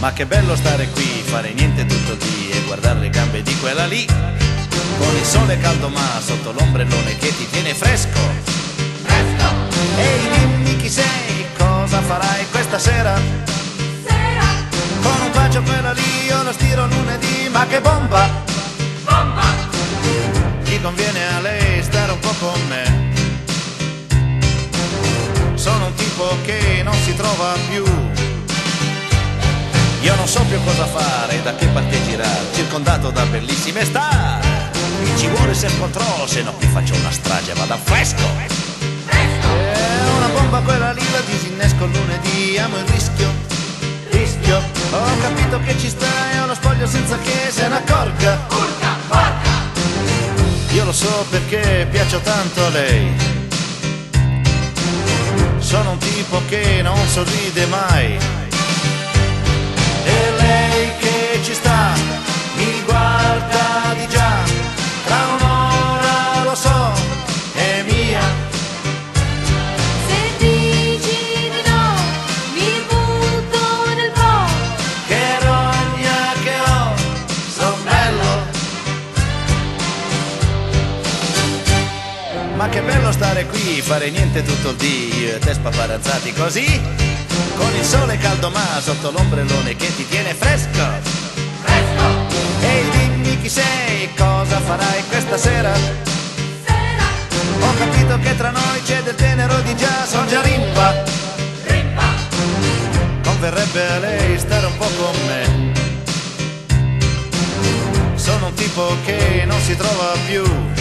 Ma che bello stare qui, fare niente tutto il e guardare le gambe di quella lì. Con il sole caldo ma sotto l'ombrellone che ti tiene fresco. Fresco! Ehi dimmi chi sei, cosa farai questa sera? Sera! Con un bacio quella lì io lo stiro lunedì, ma che bomba! Bomba! Gli conviene a lei stare un po' con me. Sono un tipo che non si trova più. Io non so più cosa fare, da che parte girare, circondato da bellissime star. Mi ci vuole self control, se no qui faccio una strage, vado a fresco. Fresco! È una bomba quella lì, la disinnesco lunedì, amo il rischio. Rischio, ho capito che ci sta ho lo spoglio senza che se ne accorga. Urca! Porca! Io lo so perché piaccio tanto a lei. Sono un tipo che non sorride mai. Ma che bello stare qui, fare niente tutto il dì, io e te spaparazzati così. Con il sole caldo ma sotto l'ombrellone che ti tiene fresco. Fresco! Ehi dimmi chi sei, cosa farai questa sera? Sera! Ho capito che tra noi c'è del tenero di già, son già rimpa. Rimpa! Converrebbe a lei stare un po' con me. Sono un tipo che non si trova più.